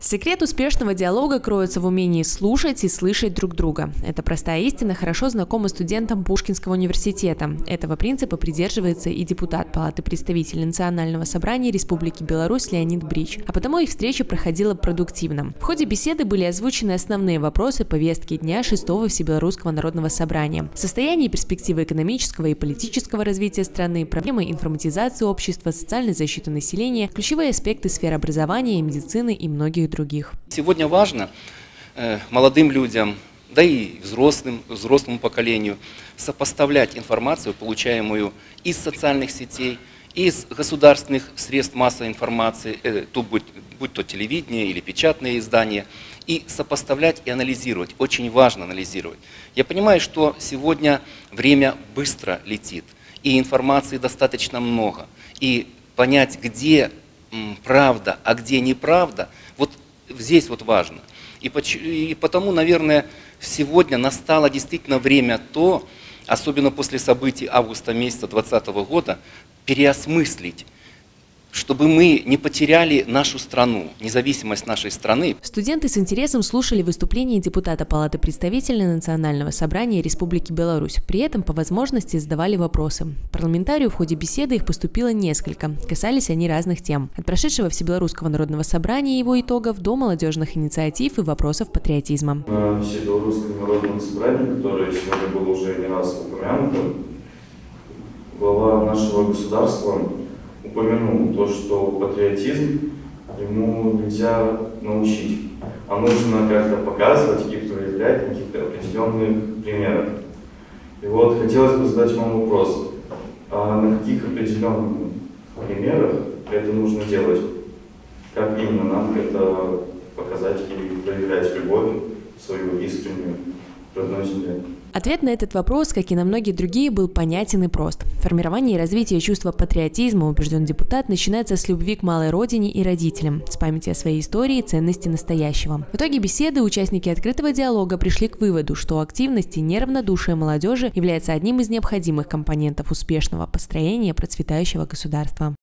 Секрет успешного диалога кроется в умении слушать и слышать друг друга. Эта простая истина хорошо знакома студентам Пушкинского университета. Этого принципа придерживается и депутат Палаты представителей Национального собрания Республики Беларусь Леонид Брич. А потому их встреча проходила продуктивно. В ходе беседы были озвучены основные вопросы повестки дня 6 Всебелорусского народного собрания. Состояние и перспективы экономического и политического развития страны, проблемы информатизации общества, социальной защиты населения, ключевые аспекты сферы образования и медицины и многих других. Сегодня важно э, молодым людям, да и взрослым, взрослому поколению сопоставлять информацию, получаемую из социальных сетей, из государственных средств массовой информации, э, то будь, будь то телевидение или печатные издания, и сопоставлять и анализировать. Очень важно анализировать. Я понимаю, что сегодня время быстро летит, и информации достаточно много. И понять, где правда, а где неправда, вот здесь вот важно. И, потому, наверное, сегодня настало действительно время то, особенно после событий августа месяца 2020 года, переосмыслить чтобы мы не потеряли нашу страну, независимость нашей страны. Студенты с интересом слушали выступление депутата Палаты представителей Национального собрания Республики Беларусь. При этом по возможности задавали вопросы. Парламентарию в ходе беседы их поступило несколько. Касались они разных тем. От прошедшего Всебелорусского народного собрания и его итогов до молодежных инициатив и вопросов патриотизма. На Всебелорусском народном собрании, которое сегодня было уже не раз упомянуто, глава нашего государства упомянул то, что патриотизм ему нельзя научить, а нужно как-то показывать и проявлять на каких-то определенных примерах. И вот хотелось бы задать вам вопрос, а на каких определенных примерах это нужно делать? Как именно нам это показать и проявлять любовь свою искреннюю в родной земле? Ответ на этот вопрос, как и на многие другие, был понятен и прост. Формирование и развитие чувства патриотизма, убежден депутат, начинается с любви к малой родине и родителям, с памяти о своей истории и ценности настоящего. В итоге беседы участники открытого диалога пришли к выводу, что активность и неравнодушие молодежи является одним из необходимых компонентов успешного построения процветающего государства.